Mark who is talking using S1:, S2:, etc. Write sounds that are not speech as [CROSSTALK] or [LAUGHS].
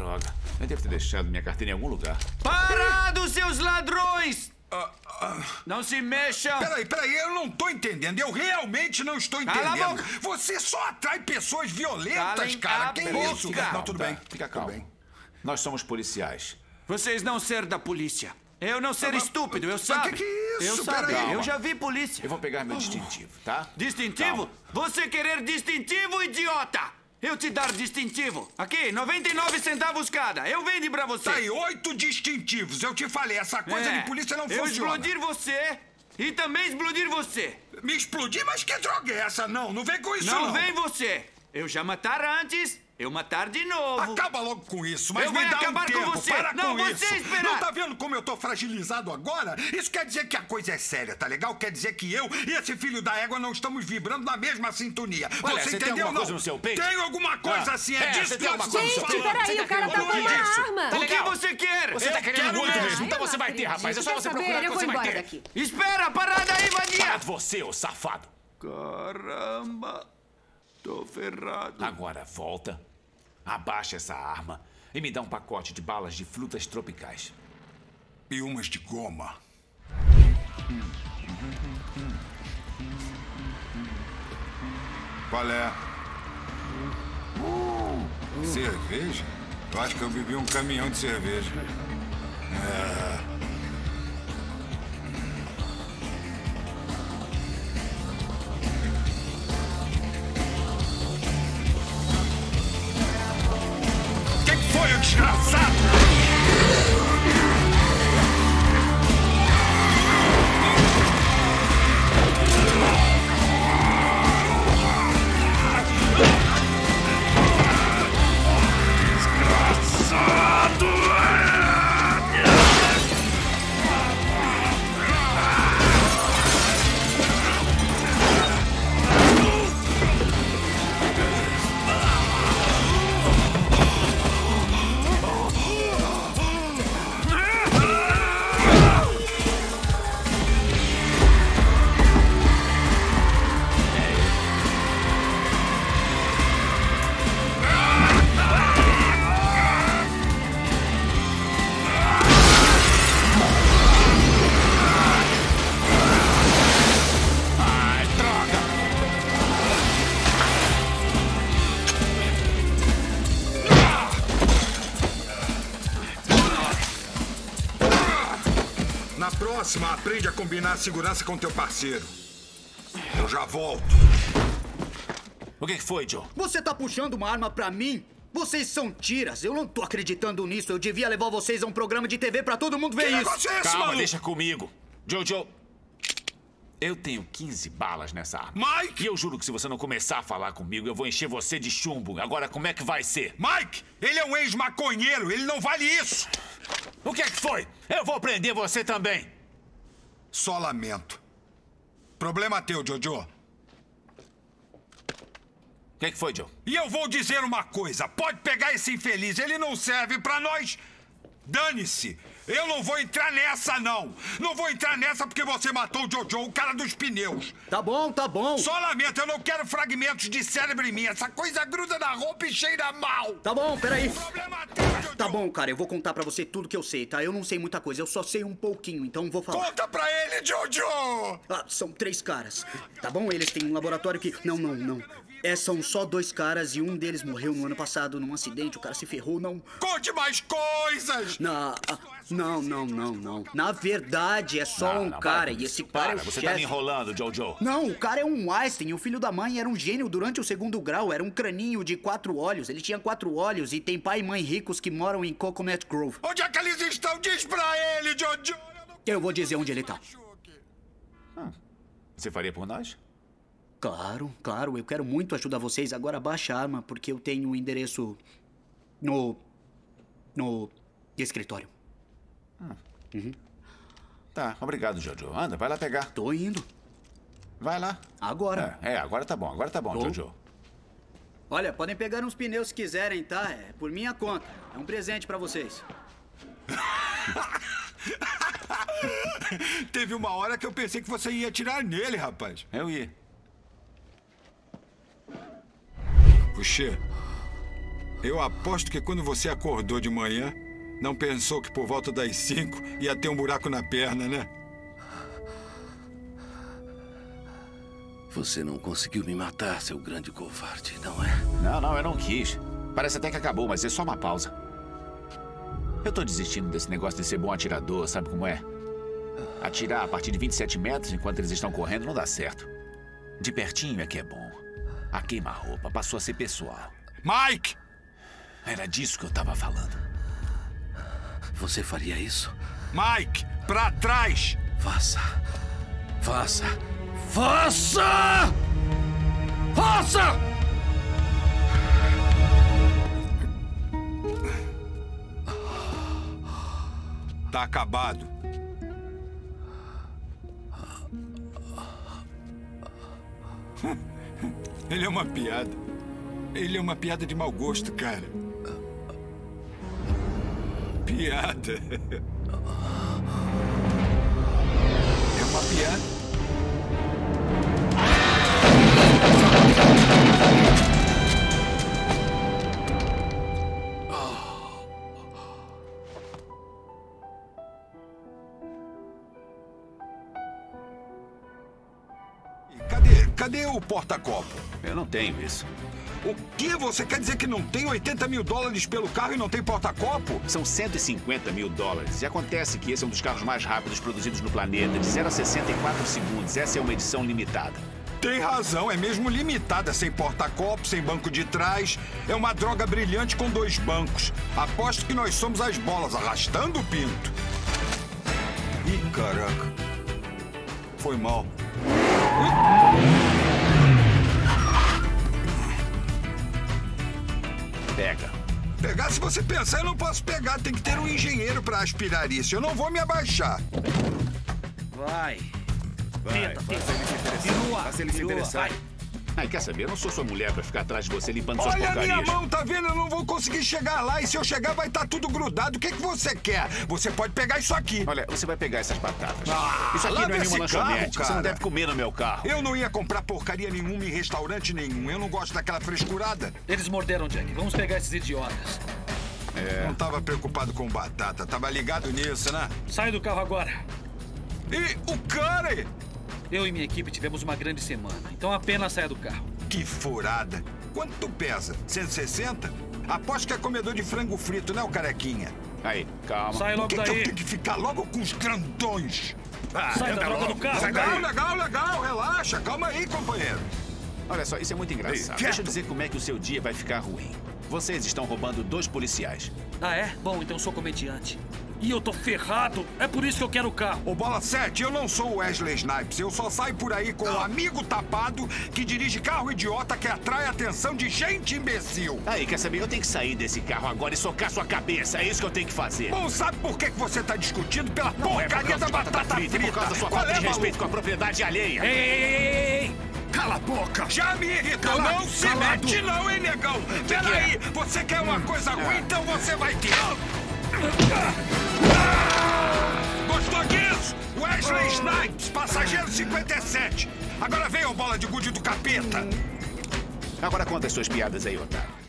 S1: droga. Eu devo ter deixado minha carteira em algum lugar.
S2: Parados, seus ladrões! Não se mexam!
S3: Peraí, peraí, eu não tô entendendo. Eu realmente não estou entendendo. Você só atrai pessoas violentas,
S2: Calem
S3: cara. Que
S2: boca.
S3: isso?
S2: Fica
S3: Não, tudo
S1: Tá,
S3: bem.
S1: Fica
S3: Tudo
S1: calmo.
S3: bem.
S1: Nós somos policiais.
S2: Vocês não ser da polícia. Eu não ser
S3: Ah,
S2: estúpido, eu sabe.
S3: que que é isso?
S2: Eu sabe. Eu já vi polícia.
S1: Eu vou pegar meu distintivo, tá?
S2: Distintivo?
S1: Calma.
S2: Você querer distintivo, idiota! Eu te dar distintivo. Aqui, 99 centavos cada. Eu vendo pra você.
S3: Tá aí, oito distintivos. Eu te falei, essa coisa
S2: É,
S3: de polícia não
S2: eu
S3: funciona.
S2: explodir você e também explodir você.
S3: Me explodir? Mas que droga é essa? Não, não vem com isso, não.
S2: Não vem você. Eu já matar antes, eu matar de novo.
S3: Acaba logo com isso, mas
S2: Eu
S3: me
S2: vou
S3: dá
S2: acabar
S3: um
S2: com
S3: tempo.
S2: você.
S3: Para
S2: Não,
S3: com
S2: você
S3: isso.
S2: esperar.
S3: Não tá vendo como eu tô fragilizado agora? Isso quer dizer que a coisa é séria, tá legal? Quer dizer que eu e esse filho da égua não estamos vibrando na mesma sintonia.
S1: Olha,
S3: você
S1: você tem
S3: entendeu
S1: alguma
S3: não?
S1: coisa no seu peito?
S3: Tem alguma coisa
S1: Ah,
S3: assim, é,
S1: é,
S3: disso que
S1: tem
S3: eu
S4: Gente, peraí,
S1: Você
S4: o cara
S1: tá
S4: tá com
S1: querendo
S4: uma arma.
S1: Tá
S2: o que você quer?
S1: Você tá
S3: Eu
S1: querendo
S3: quero
S1: muito
S3: mesmo.
S1: mesmo. Então você vai ter, rapaz. É só você
S4: Quer
S1: procurar que
S4: Eu vou
S1: você vai
S4: embora
S1: ter.
S4: daqui.
S2: Espera, parada aí, vadia!
S1: Para você, ô safado.
S2: Caramba, tô ferrado.
S1: Agora volta, abaixa essa arma e me dá um pacote de balas de frutas tropicais.
S3: E umas de goma. Qual é? Cerveja? Eu acho que eu bebi um caminhão de cerveja. O que, que foi, ô Na próxima, aprende a combinar a segurança com teu parceiro. Eu já volto.
S1: O que foi, Joe?
S5: Você tá puxando uma arma pra mim? Vocês são tiras. Eu não tô acreditando nisso. Eu devia levar vocês a um programa de TV pra todo mundo ver
S3: Que
S5: isso.
S3: é esse,
S1: Calma,
S3: maluco?
S1: deixa comigo. Jojo, eu tenho 15 balas nessa arma.
S3: Mike!
S1: E eu juro que se você não começar a falar comigo, eu vou encher você de chumbo. Agora, como é que vai ser?
S3: Mike, ele é um ex-maconheiro, ele não vale isso.
S1: O que é que foi? Eu vou prender você também.
S3: Só lamento. Problema teu, Jojo.
S1: O que é que foi, Joe?
S3: E eu vou dizer uma coisa: pode pegar esse infeliz, ele não serve pra nós. Dane-se! Eu não vou entrar nessa, não! Não vou entrar nessa porque você matou o Jojo, o cara dos pneus.
S5: Tá bom, tá bom.
S3: Só lamento, eu não quero fragmentos de cérebro em mim. Essa coisa gruda na roupa e cheira mal.
S5: Tá bom, peraí.
S3: Problema teu, Jojo.
S5: Tá bom, cara, eu vou contar pra você tudo que eu sei, tá? Eu não sei muita coisa, eu só sei um pouquinho, então vou falar.
S3: Conta pra ele, Jojo!
S5: Ah, são três caras. Tá bom? Eles têm um laboratório que. Não, não, não. É, são só dois caras e um deles morreu no ano passado num acidente. O cara se ferrou, não.
S3: Conte mais coisas!
S5: Na, ah, não, não, não, não. Na verdade, é só
S1: Não,
S5: um
S1: não,
S5: cara
S1: para
S5: e esse cara
S1: Para,
S5: é o
S1: você tá me
S5: chefe.
S1: enrolando, Jojo.
S5: Não, o cara é um Einstein. O filho da mãe era um gênio durante o segundo grau. Era um caninho de quatro olhos. Ele tinha quatro olhos e tem pai e mãe ricos que moram em Coconut Grove.
S3: Onde é que eles estão? Diz pra ele, Jojo! Eu não
S5: Eu vou dizer onde ele tá.
S3: machuque.
S1: Você faria por nós?
S5: Claro, claro, eu quero muito ajudar vocês. Agora baixa a arma, porque eu tenho o endereço no. no escritório.
S1: Tá, obrigado, Jojo. Anda, vai lá pegar.
S5: Tô indo.
S1: Vai lá.
S5: Agora.
S1: É, é, agora tá bom, agora tá bom,
S5: Tô.
S1: Jojo.
S5: Olha, podem pegar uns pneus se quiserem, tá? É por minha conta. É um presente pra vocês. [LAUGHS]
S3: Teve uma hora que eu pensei que você ia atirar nele, rapaz.
S1: Eu ia.
S3: Puxa. Eu aposto que quando você acordou de manhã, não pensou que por volta das cinco ia ter um buraco na perna, né?
S4: Você não conseguiu me matar, seu grande covarde, não é?
S1: Não, não, eu não quis. Parece até que acabou, mas é só uma pausa. Eu tô desistindo desse negócio de ser bom atirador, sabe como é? Atirar a partir de 27 metros enquanto eles estão correndo não dá certo. De pertinho é que é bom. A queima-roupa passou a ser pessoal.
S3: Mike!
S1: Era disso que eu tava falando.
S4: Você faria isso?
S3: Mike, pra trás!
S4: Faça. Faça. Faça! Faça!
S3: Tá acabado. [LAUGHS] [LAUGHS] Ele é uma piada. Ele é uma piada de mau gosto, cara. Piada. [LAUGHS] É uma piada. O porta-copo?
S1: Eu não tenho isso.
S3: O que? Você quer dizer que não tem 80 mil dólares pelo carro e não tem porta-copo?
S1: São 150 mil dólares. E acontece que esse é um dos carros mais rápidos produzidos no planeta, de 0 a 64 segundos. Essa é uma edição limitada.
S3: Tem razão, é mesmo limitada, sem porta-copo, sem banco de trás. É uma droga brilhante com dois bancos. Aposto que nós somos as bolas arrastando o pinto. Ih, caraca. Foi mal.
S1: Pega.
S3: Pegar, se você pensar, eu não posso pegar. Tem que ter um engenheiro pra aspirar isso. Eu não vou me abaixar.
S5: Vai.
S6: Tenta, tenta.
S1: Faça ele se interessar. Ai, quer saber? Eu não sou sua mulher pra ficar atrás de você limpando suas
S3: Olha a minha
S1: porcarias.
S3: mão, tá vendo? Eu não vou conseguir chegar lá. E se eu chegar, vai estar tudo grudado. O que, que você quer? Você pode pegar isso aqui.
S1: Olha, você vai pegar essas batatas.
S3: Ah,
S1: Isso aqui não é nenhuma
S3: esse carro,
S1: lanchonete. Você não deve comer no meu carro.
S3: Eu não ia comprar porcaria nenhuma em restaurante nenhum. Eu não gosto daquela frescurada.
S6: Eles morderam Jack. Vamos pegar esses idiotas.
S3: Não tava preocupado com batata. Tava ligado nisso, né?
S6: Sai do carro agora.
S3: E o cara...
S6: Eu e minha equipe tivemos uma grande semana, então apenas saia do carro.
S3: Que furada. Quanto tu pesa? 160? Aposto que é comedor de frango frito, né, o carequinha?
S1: Aí, calma.
S6: Sai
S3: Por
S6: logo
S3: que, que eu
S6: daí.
S3: tenho que ficar logo com os grandões? Ah,
S6: Sai da droga do carro.
S3: Legal, legal, legal. Relaxa. Calma aí, companheiro.
S1: Olha só, isso é muito engraçado.
S3: Ei,
S1: Deixa eu dizer como é que o seu dia vai ficar ruim. Vocês estão roubando dois policiais.
S6: Ah, é? Bom, então sou comediante. E eu tô ferrado. É por isso que eu quero o carro.
S3: Ô, Bola 7, eu não sou o Wesley Snipes. Eu só saio por aí com um amigo tapado que dirige carro idiota que atrai a atenção de gente imbecil.
S1: Aí, quer saber? Eu tenho que sair desse carro agora e socar sua cabeça. É isso que eu tenho que fazer.
S3: Bom, sabe por que que você tá discutindo pela
S1: Não é por
S3: porcaria
S1: causa
S3: da
S1: de
S3: batata frita?
S1: é por causa da sua
S3: Qual
S1: falta
S3: é,
S1: de respeito com a propriedade alheia.
S6: Ei, ei, ei, ei!
S3: Cala a boca! Já me irritou!
S6: Calado,
S3: não se
S6: calado.
S3: mete não, hein, negão? Peraí, você quer uma coisa ruim, então você vai ter. Gostou disso? Wesley Snipes, passageiro 57. Agora vem, ô bola de gude do capeta.
S1: Agora conta as suas piadas aí, otário.